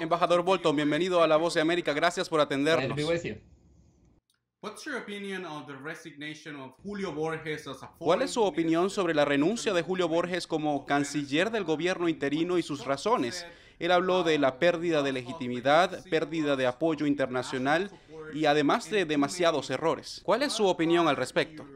Embajador Bolton, bienvenido a La Voz de América. Gracias por atendernos. ¿Cuál es su opinión sobre la renuncia de Julio Borges como canciller del gobierno interino y sus razones? Él habló de la pérdida de legitimidad, pérdida de apoyo internacional y además de demasiados errores. ¿Cuál es su opinión al respecto?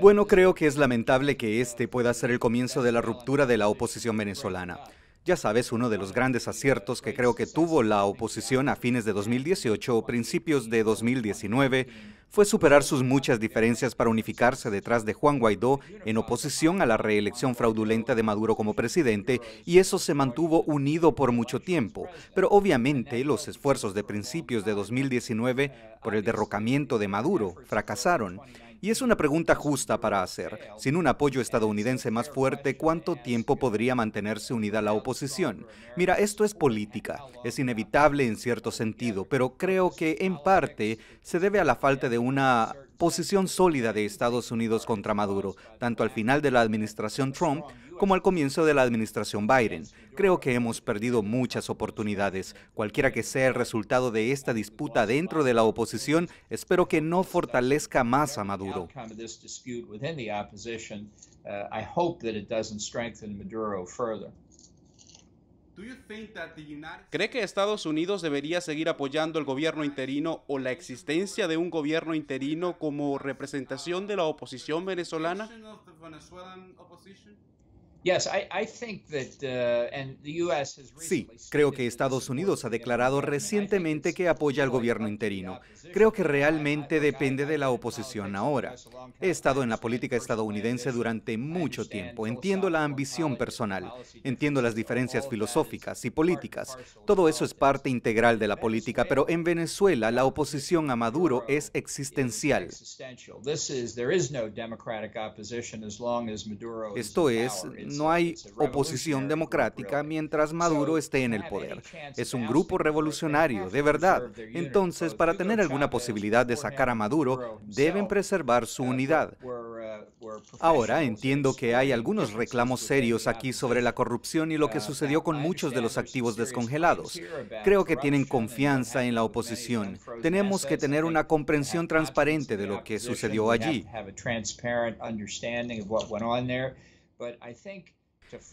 Bueno, creo que es lamentable que este pueda ser el comienzo de la ruptura de la oposición venezolana. Ya sabes, uno de los grandes aciertos que creo que tuvo la oposición a fines de 2018 o principios de 2019 fue superar sus muchas diferencias para unificarse detrás de Juan Guaidó en oposición a la reelección fraudulenta de Maduro como presidente y eso se mantuvo unido por mucho tiempo. Pero obviamente los esfuerzos de principios de 2019 por el derrocamiento de Maduro fracasaron. Y es una pregunta justa para hacer. Sin un apoyo estadounidense más fuerte, ¿cuánto tiempo podría mantenerse unida la oposición? Mira, esto es política. Es inevitable en cierto sentido, pero creo que en parte se debe a la falta de una posición sólida de Estados Unidos contra Maduro, tanto al final de la administración Trump como al comienzo de la administración Biden. Creo que hemos perdido muchas oportunidades. Cualquiera que sea el resultado de esta disputa dentro de la oposición, espero que no fortalezca más a Maduro. ¿Cree que Estados Unidos debería seguir apoyando el gobierno interino o la existencia de un gobierno interino como representación de la oposición venezolana? Sí, creo que Estados Unidos ha declarado recientemente que apoya al gobierno interino. Creo que realmente depende de la oposición ahora. He estado en la política estadounidense durante mucho tiempo. Entiendo la ambición personal, entiendo las diferencias filosóficas y políticas. Todo eso es parte integral de la política, pero en Venezuela la oposición a Maduro es existencial. Esto es, no hay oposición democrática mientras Maduro esté en el poder. Es un grupo revolucionario, de verdad. Entonces, para tener alguna posibilidad de sacar a Maduro, deben preservar su unidad. Ahora entiendo que hay algunos reclamos serios aquí sobre la corrupción y lo que sucedió con muchos de los activos descongelados. Creo que tienen confianza en la oposición. Tenemos que tener una comprensión transparente de lo que sucedió allí.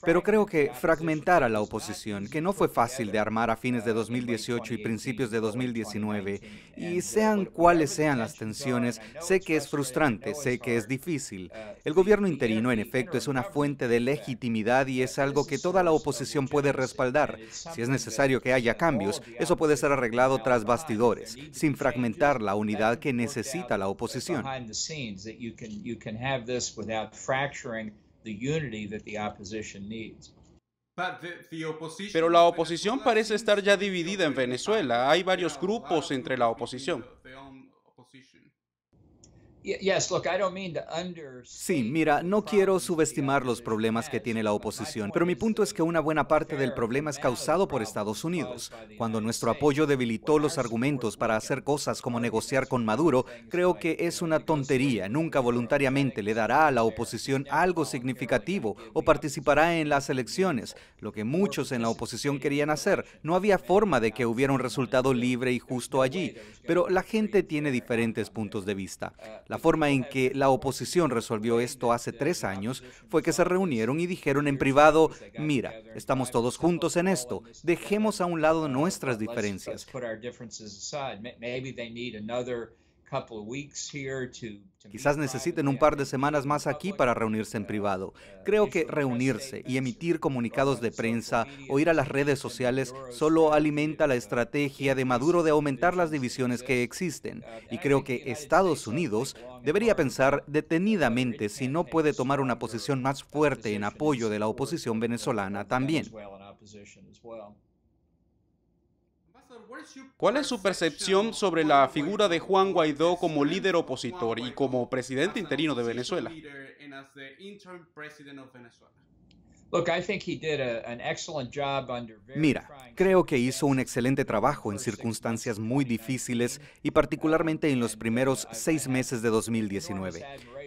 Pero creo que fragmentar a la oposición, que no fue fácil de armar a fines de 2018 y principios de 2019, y sean cuales sean las tensiones, sé que es frustrante, sé que es difícil. El gobierno interino, en efecto, es una fuente de legitimidad y es algo que toda la oposición puede respaldar. Si es necesario que haya cambios, eso puede ser arreglado tras bastidores, sin fragmentar la unidad que necesita la oposición. Pero la oposición parece estar ya dividida en Venezuela. Hay varios grupos entre la oposición. Sí, mira, no quiero subestimar los problemas que tiene la oposición, pero mi punto es que una buena parte del problema es causado por Estados Unidos. Cuando nuestro apoyo debilitó los argumentos para hacer cosas como negociar con Maduro, creo que es una tontería. Nunca voluntariamente le dará a la oposición algo significativo o participará en las elecciones, lo que muchos en la oposición querían hacer. No había forma de que hubiera un resultado libre y justo allí, pero la gente tiene diferentes puntos de vista. La forma en que la oposición resolvió esto hace tres años fue que se reunieron y dijeron en privado, mira, estamos todos juntos en esto, dejemos a un lado nuestras diferencias. Quizás necesiten un par de semanas más aquí para reunirse en privado. Creo que reunirse y emitir comunicados de prensa o ir a las redes sociales solo alimenta la estrategia de Maduro de aumentar las divisiones que existen. Y creo que Estados Unidos debería pensar detenidamente si no puede tomar una posición más fuerte en apoyo de la oposición venezolana también. ¿Cuál es su percepción sobre la figura de Juan Guaidó como líder opositor y como presidente interino de Venezuela? Mira, creo que hizo un excelente trabajo en circunstancias muy difíciles y particularmente en los primeros seis meses de 2019.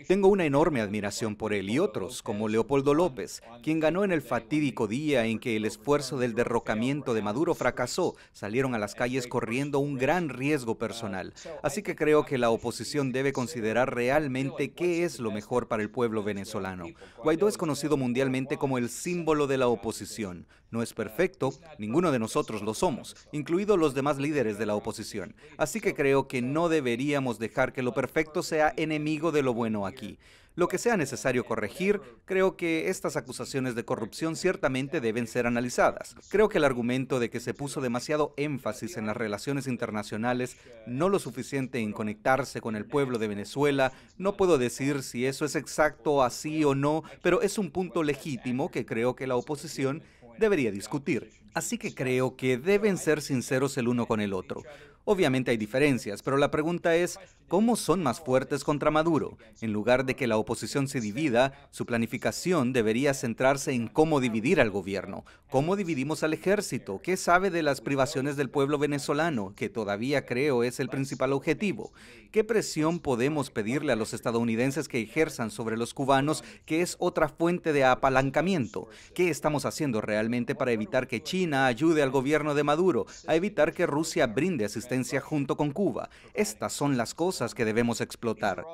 Tengo una enorme admiración por él y otros, como Leopoldo López, quien ganó en el fatídico día en que el esfuerzo del derrocamiento de Maduro fracasó, salieron a las calles corriendo un gran riesgo personal. Así que creo que la oposición debe considerar realmente qué es lo mejor para el pueblo venezolano. Guaidó es conocido mundialmente como el símbolo de la oposición. No es perfecto, ninguno de nosotros lo somos, incluidos los demás líderes de la oposición. Así que creo que no deberíamos dejar que lo perfecto sea enemigo de lo bueno aquí. Lo que sea necesario corregir, creo que estas acusaciones de corrupción ciertamente deben ser analizadas. Creo que el argumento de que se puso demasiado énfasis en las relaciones internacionales, no lo suficiente en conectarse con el pueblo de Venezuela, no puedo decir si eso es exacto así o no, pero es un punto legítimo que creo que la oposición debería discutir. Así que creo que deben ser sinceros el uno con el otro. Obviamente hay diferencias, pero la pregunta es, ¿cómo son más fuertes contra Maduro? En lugar de que la oposición se divida, su planificación debería centrarse en cómo dividir al gobierno, cómo dividimos al ejército, qué sabe de las privaciones del pueblo venezolano, que todavía creo es el principal objetivo, qué presión podemos pedirle a los estadounidenses que ejerzan sobre los cubanos, que es otra fuente de apalancamiento, qué estamos haciendo realmente para evitar que China ayude al gobierno de Maduro, a evitar que Rusia brinde asistencia junto con Cuba. Estas son las cosas que debemos explotar.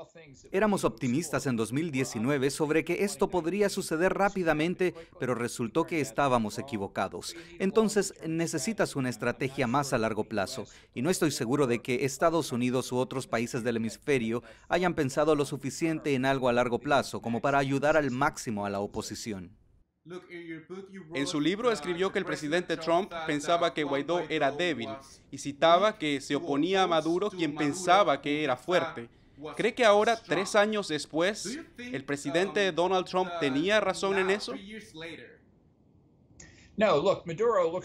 Éramos optimistas en 2019 sobre que esto podría suceder rápidamente, pero resultó que estábamos equivocados. Entonces necesitas una estrategia más a largo plazo, y no estoy seguro de que Estados Unidos u otros países del hemisferio hayan pensado lo suficiente en algo a largo plazo como para ayudar al máximo a la oposición. En su libro escribió que el presidente Trump pensaba que Guaidó era débil y citaba que se oponía a Maduro quien pensaba que era fuerte. ¿Cree que ahora, tres años después, el presidente Donald Trump tenía razón en eso?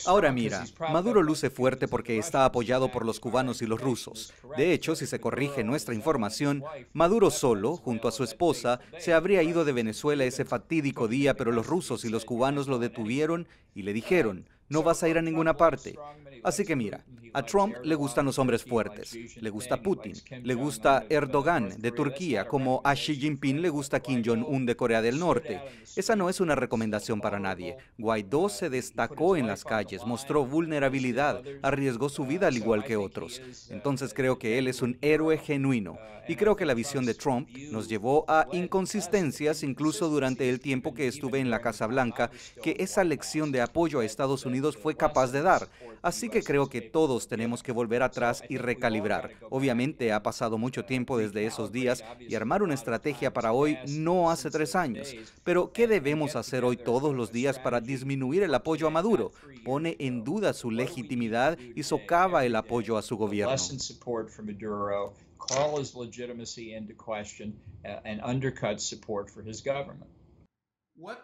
Ahora mira, Maduro luce fuerte porque está apoyado por los cubanos y los rusos. De hecho, si se corrige nuestra información, Maduro solo, junto a su esposa, se habría ido de Venezuela ese fatídico día, pero los rusos y los cubanos lo detuvieron y le dijeron, no vas a ir a ninguna parte. Así que mira, a Trump le gustan los hombres fuertes, le gusta Putin, le gusta Erdogan de Turquía, como a Xi Jinping le gusta Kim Jong-un de Corea del Norte. Esa no es una recomendación para nadie. Guaidó se destacó en las calles, mostró vulnerabilidad, arriesgó su vida al igual que otros. Entonces creo que él es un héroe genuino. Y creo que la visión de Trump nos llevó a inconsistencias incluso durante el tiempo que estuve en la Casa Blanca, que esa lección de apoyo a Estados Unidos fue capaz de dar. Así que creo que todos tenemos que volver atrás y recalibrar. Obviamente ha pasado mucho tiempo desde esos días y armar una estrategia para hoy no hace tres años. Pero ¿qué debemos hacer hoy todos los días para disminuir el apoyo a Maduro? Pone en duda su legitimidad y socava el apoyo a su gobierno.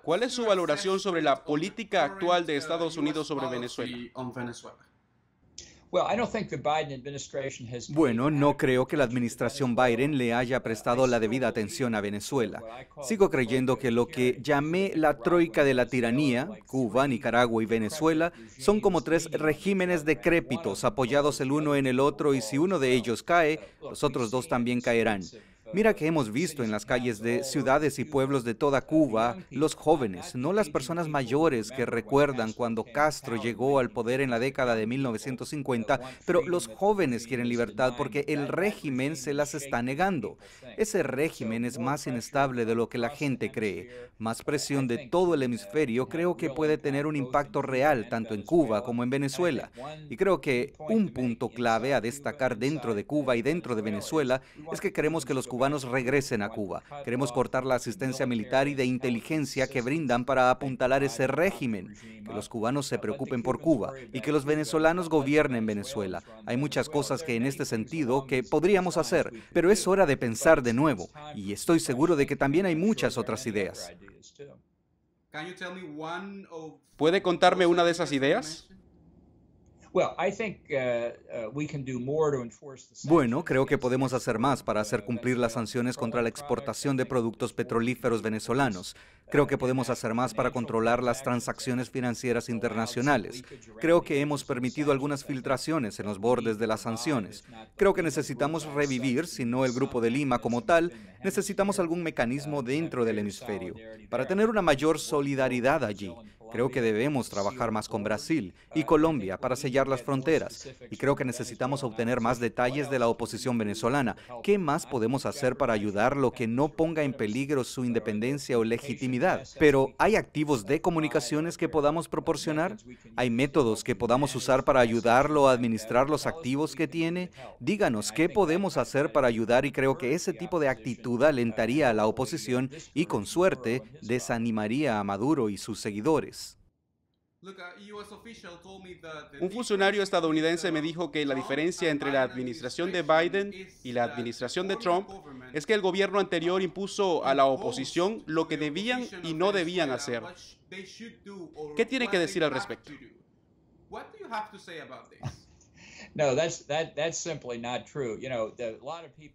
¿Cuál es su valoración sobre la política actual de Estados Unidos sobre Venezuela? Bueno, no creo que la administración Biden le haya prestado la debida atención a Venezuela. Sigo creyendo que lo que llamé la troika de la tiranía, Cuba, Nicaragua y Venezuela, son como tres regímenes decrépitos apoyados el uno en el otro y si uno de ellos cae, los otros dos también caerán. Mira que hemos visto en las calles de ciudades y pueblos de toda Cuba los jóvenes, no las personas mayores que recuerdan cuando Castro llegó al poder en la década de 1950, pero los jóvenes quieren libertad porque el régimen se las está negando. Ese régimen es más inestable de lo que la gente cree. Más presión de todo el hemisferio creo que puede tener un impacto real tanto en Cuba como en Venezuela. Y creo que un punto clave a destacar dentro de Cuba y dentro de Venezuela es que queremos que los cubanos regresen a Cuba. Queremos cortar la asistencia militar y de inteligencia que brindan para apuntalar ese régimen. Que los cubanos se preocupen por Cuba y que los venezolanos gobiernen Venezuela. Hay muchas cosas que en este sentido que podríamos hacer, pero es hora de pensar de nuevo. Y estoy seguro de que también hay muchas otras ideas. ¿Puede contarme una de esas ideas? Bueno, creo que podemos hacer más para hacer cumplir las sanciones contra la exportación de productos petrolíferos venezolanos. Creo que podemos hacer más para controlar las transacciones financieras internacionales. Creo que hemos permitido algunas filtraciones en los bordes de las sanciones. Creo que necesitamos revivir, si no el Grupo de Lima como tal, necesitamos algún mecanismo dentro del hemisferio para tener una mayor solidaridad allí. Creo que debemos trabajar más con Brasil y Colombia para sellar las fronteras. Y creo que necesitamos obtener más detalles de la oposición venezolana. ¿Qué más podemos hacer para ayudarlo que no ponga en peligro su independencia o legitimidad? Pero ¿hay activos de comunicaciones que podamos proporcionar? ¿Hay métodos que podamos usar para ayudarlo a administrar los activos que tiene? Díganos, ¿qué podemos hacer para ayudar? Y creo que ese tipo de actitud alentaría a la oposición y con suerte desanimaría a Maduro y sus seguidores. Un funcionario estadounidense me dijo que la diferencia entre la administración de Biden y la administración de Trump es que el gobierno anterior impuso a la oposición lo que debían y no debían hacer. ¿Qué tiene que decir al respecto?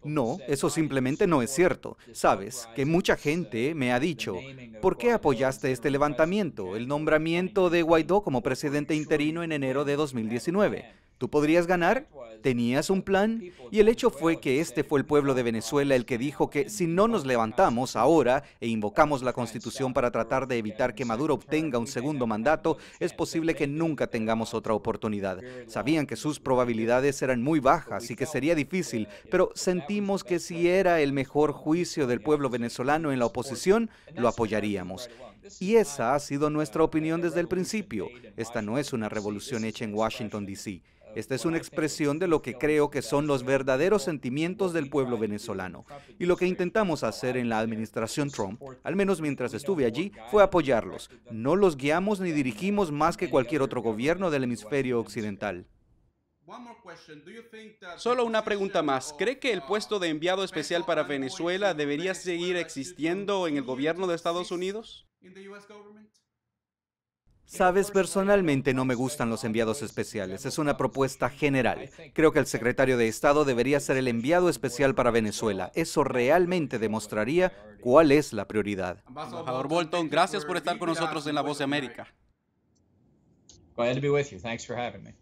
No, eso simplemente no es cierto. Sabes que mucha gente me ha dicho, ¿por qué apoyaste este levantamiento, el nombramiento de Guaidó como presidente interino en enero de 2019? ¿Tú podrías ganar? ¿Tenías un plan? Y el hecho fue que este fue el pueblo de Venezuela el que dijo que si no nos levantamos ahora e invocamos la constitución para tratar de evitar que Maduro obtenga un segundo mandato, es posible que nunca tengamos otra oportunidad. Sabían que sus probabilidades eran muy bajas y que sería difícil, pero sentimos que si era el mejor juicio del pueblo venezolano en la oposición, lo apoyaríamos. Y esa ha sido nuestra opinión desde el principio. Esta no es una revolución hecha en Washington, D.C. Esta es una expresión de lo que creo que son los verdaderos sentimientos del pueblo venezolano. Y lo que intentamos hacer en la administración Trump, al menos mientras estuve allí, fue apoyarlos. No los guiamos ni dirigimos más que cualquier otro gobierno del hemisferio occidental. Solo una pregunta más. ¿Cree que el puesto de enviado especial para Venezuela debería seguir existiendo en el gobierno de Estados Unidos? Sabes, personalmente no me gustan los enviados especiales. Es una propuesta general. Creo que el secretario de Estado debería ser el enviado especial para Venezuela. Eso realmente demostraría cuál es la prioridad. Embajador Bolton, gracias por estar con nosotros en La Voz de América. Glad to be with you. Thanks for having me.